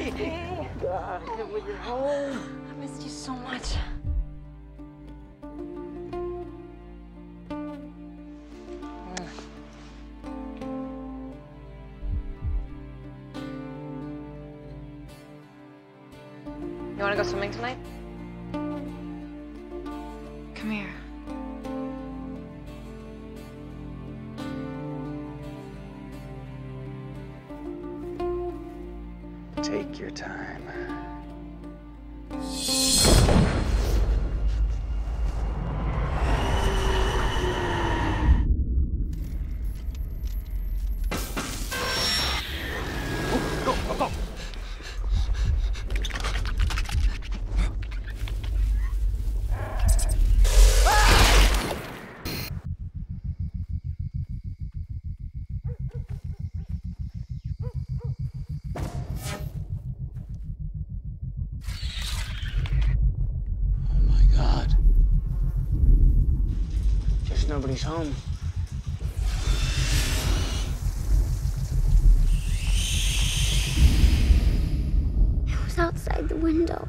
it when you're home. I missed you so much. You want to go swimming tonight? Come here. Take your time. Guess nobody's home. It was outside the window.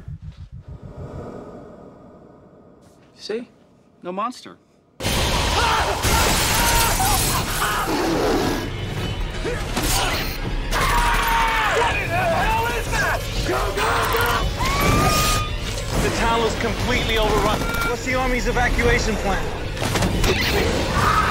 See? No monster. The town was completely overrun. What's the Army's evacuation plan? looking for.